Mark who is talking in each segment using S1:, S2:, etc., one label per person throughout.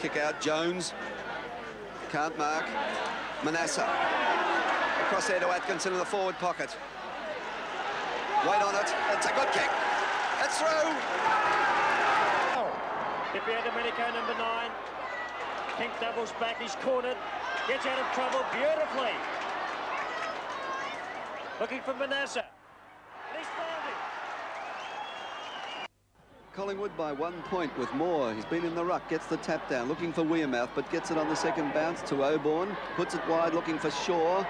S1: kick out. Jones can't mark. Manassa across there to Atkinson in the forward pocket. Wait on it. It's a good kick. It's through.
S2: Had Domenico number nine, Kink doubles back, he's cornered, gets out of trouble beautifully. Looking for Manassa. And he's found it.
S1: Collingwood by one point with Moore. He's been in the ruck, gets the tap down, looking for Wearmouth, but gets it on the second bounce to Oborn. Puts it wide, looking for Shaw.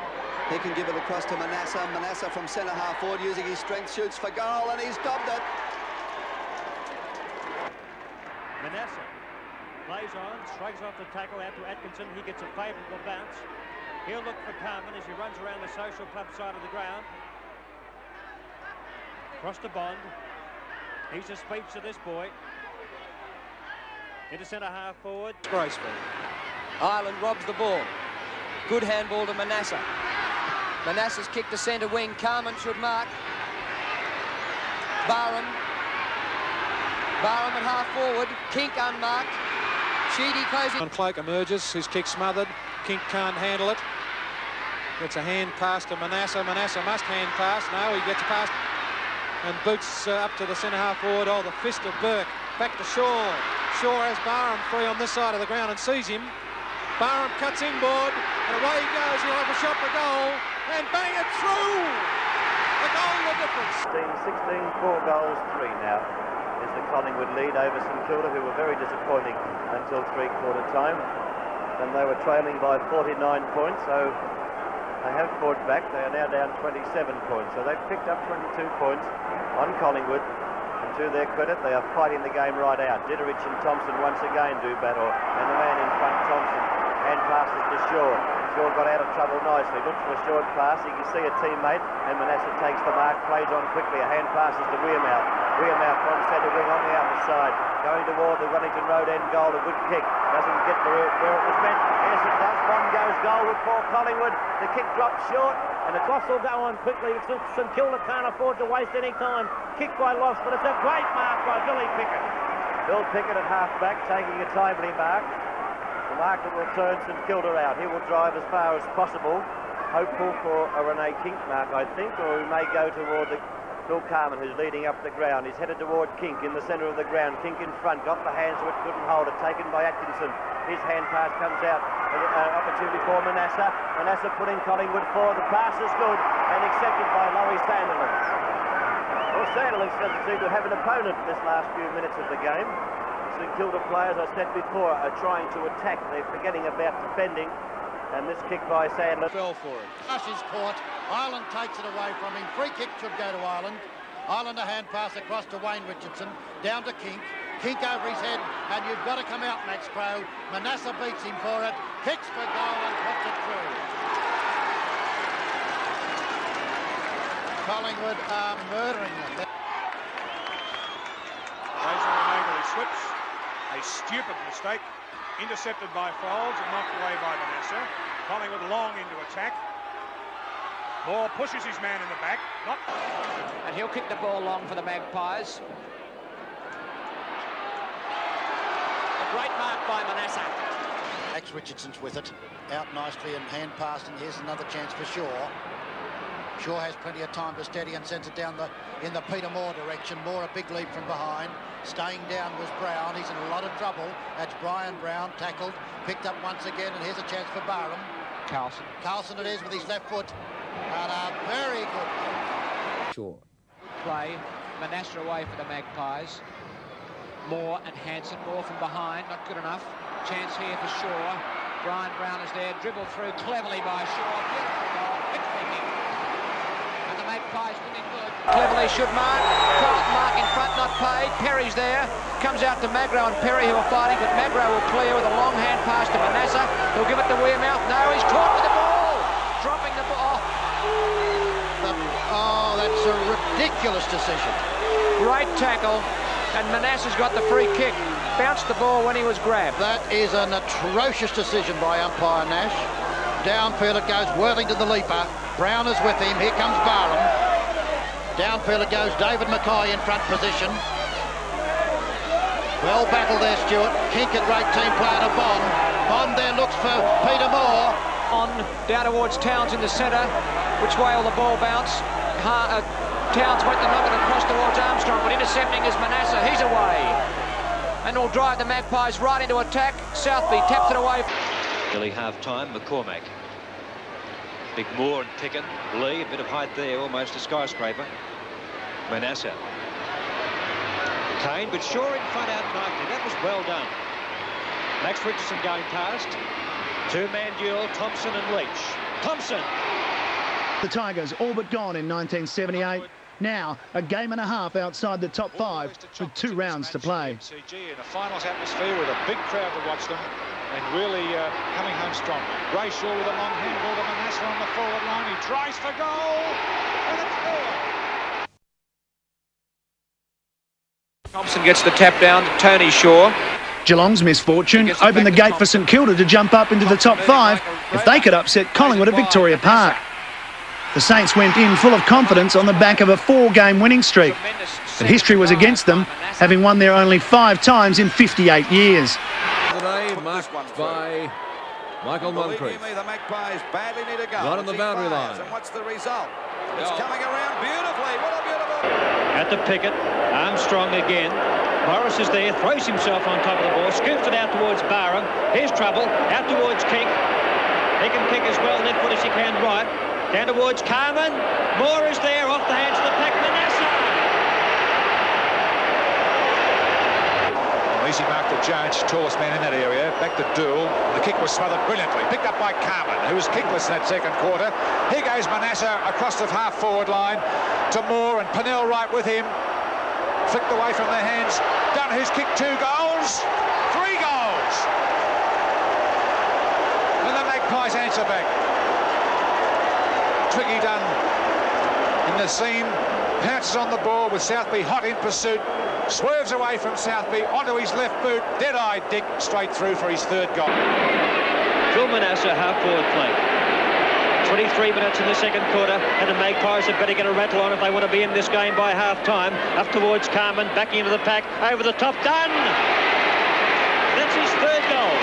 S1: He can give it across to Manassa. Manassa from centre half forward, using his strength, shoots for goal, and he's dobbed it.
S2: Manassa plays on, strikes off the tackle out to Atkinson. He gets a favourable bounce. He'll look for Carman as he runs around the social club side of the ground. Across to Bond. He's a speech to this boy. Into centre half forward.
S3: Graceful. Ireland robs the ball. Good handball to Manassa. Manassa's kicked to centre wing. Carman should mark. Barham. Barham at half forward. Kink unmarked. Sheedy closing.
S4: And Cloak emerges. His kick smothered. Kink can't handle it. Gets a hand pass to Manassa. Manassa must hand pass. No, he gets a pass and boots uh, up to the centre half forward. Oh, the fist of Burke. Back to Shaw. Shaw has Barham free on this side of the ground and sees him. Barham cuts inboard and away he goes. He'll have a shot for goal and bang it through. The goal the difference.
S5: 16, 4 goals, 3 now is the Collingwood lead over St Kilda, who were very disappointing until three-quarter time. And they were trailing by 49 points, so they have fought back. They are now down 27 points. So they've picked up 22 points on Collingwood. And to their credit, they are fighting the game right out. Ditterich and Thompson once again do battle. And the man in front, Thompson, hand passes to Shaw. Shaw got out of trouble nicely. Looks for a short pass. You can see a teammate. And Manassa takes the mark, plays on quickly. A hand passes to Wearmouth. Wearmouth from centre wing on the outer side. Going toward the Wellington Road end goal. A good kick. Doesn't get where it was meant. Yes, it does. One goes goal for Collingwood. The kick drops short. And the cross will go on quickly. St Kilda can't afford to waste any time. Kick by Loss, but it's a great mark by Billy Pickett. Bill Pickett at half-back taking a timely mark. Mark will turn St Kilda out. He will drive as far as possible. Hopeful for a René Kink mark, I think, or he may go toward the Phil Carman, who's leading up the ground. He's headed toward Kink in the centre of the ground. Kink in front, got the hands which couldn't hold it, taken by Atkinson. His hand pass comes out. An uh, opportunity for Manassa. Manassa putting Collingwood forward. The pass is good and accepted by Laurie Sandilands. Well, Sandilands doesn't seem to have an opponent this last few minutes of the game. St Kilda players, I said before, are trying to attack. They're forgetting about defending. And this kick by Sandler
S6: fell for him. Rush is caught. Ireland takes it away from him. Free kick should go to Ireland. Ireland a hand pass across to Wayne Richardson. Down to Kink. Kink over his head. And you've got to come out, Max Pro. Manassa beats him for it. Kicks for goal and puts it through. Collingwood are murdering them.
S7: Fraser O'Malley slips. A stupid mistake. Intercepted by Folds and knocked away by Manassa. Collingwood long into attack. Moore pushes his man in the back. Not.
S3: And he'll kick the ball long for the Magpies. A great mark by Manassa.
S6: Max Richardson's with it. Out nicely and hand passing. Here's another chance for Shaw. Shaw has plenty of time to steady and sends it down the in the Peter Moore direction. Moore a big leap from behind. Staying down was Brown. He's in a lot of trouble. That's Brian Brown tackled. Picked up once again and here's a chance for Barham.
S3: Carlson.
S6: Carlson it is with his left foot. And a very good.
S3: Shaw. Play. Manassa away for the Magpies. Moore and Hanson. Moore from behind. Not good enough. Chance here for Shaw. Brian Brown is there. Dribbled through cleverly by Shaw. Beautiful goal. And the Magpies looking good. Cleverly should mark. Mark in front, not paid. Perry's there. Comes out to Magro and Perry who are fighting, but Magro will clear with a long hand pass to Manassa. He'll give it to Wearmouth. No, he's caught with the ball. Dropping the ball.
S6: Oh, that's a ridiculous decision.
S3: Great tackle. And Manassa's got the free kick. Bounced the ball when he was grabbed.
S6: That is an atrocious decision by umpire Nash. Downfield it goes. Worthington the leaper. Brown is with him. Here comes Barham. Downfield it goes. David Mackay in front position. Well battled there, Stuart. Kink a great team player to Bond. Bond there looks for Peter Moore.
S3: On down towards Towns in the centre. Which way will the ball bounce? Ha uh, Towns went the nugget across towards Armstrong, but intercepting is Manassa. He's away. And will drive the Magpies right into attack. Southby taps it away.
S8: Nearly half time, McCormack. Big Moore and Picken. Lee, a bit of height there, almost a skyscraper. Manassa. Kane, but sure in front out nicely. That was well done. Max Richardson going past. Two-man duel, Thompson and Leach. Thompson.
S9: The Tigers all but gone in 1978. Now, a game and a half outside the top five with two rounds to play.
S10: In a finals atmosphere with a big crowd to watch them and really uh, coming home strong. Brayshaw with a long handball to Manassa on the forward line. He tries for goal and it's there.
S3: Thompson gets the tap down to Tony Shaw.
S9: Geelong's misfortune opened the gate for St Kilda to jump up into the top five if they could upset Collingwood at Victoria Park. The Saints went in full of confidence on the back of a four-game winning streak. But history was against them, having won there only five times in 58 years.
S11: Today, marked by Michael Moncrief.
S12: Me, the Magpies badly need a goal.
S11: Right on the boundary line.
S12: And what's the result? It's coming around beautifully. What a beautiful...
S5: At the picket, Armstrong again. Morris is there, throws himself on top of the ball, scoops it out towards Barham. Here's trouble, out towards King. He can kick as well left foot as he can right. Down towards Carman. Moore is there, off the hands of the pack. Manassa.
S13: Well, easy mark to Jones, tallest man in that area. Back to Doull. The kick was smothered brilliantly. Picked up by Carman, who was kickless in that second quarter. Here goes Manassa across the half-forward line to Moore and Pennell right with him. Flicked away from their hands. Dunn, who's kicked two goals. Three goals. And the Magpies answer back. Tricky Dunn in the seam. Pounces on the ball with Southby hot in pursuit. Swerves away from Southby onto his left boot. Dead-eyed Dick straight through for his third goal.
S5: Phil Manassa, half-forward play. 23 minutes in the second quarter, and the Magpies had better get a rattle on if they want to be in this game by half-time. Up towards Carman, back into the pack, over the top, done! That's his third goal.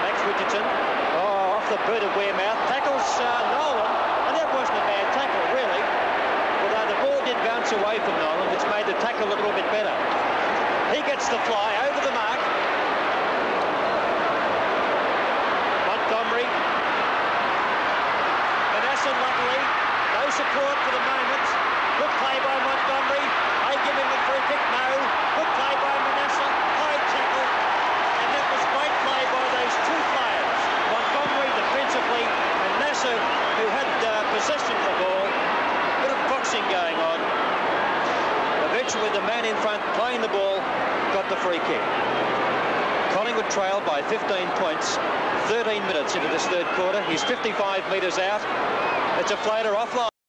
S5: Max Richardson, oh, off the boot of Wearmouth, tackles uh, Nolan, and that wasn't a bad tackle, really. Although the ball did bounce away from Nolan, tackle a little bit better. He gets the fly over the mark. Montgomery Manassa, luckily, no support for the moment. Good play by Montgomery. They give him the free kick. No. Good play by Manassa. High tackle. And that was great play by those two players. Montgomery defensively. And Nasser, who had uh, possession of the ball. Bit of boxing going on. Eventually, the man in front playing the ball got the free kick. Collingwood trailed by 15 points, 13 minutes into this third quarter. He's 55 metres out. It's a floater offline.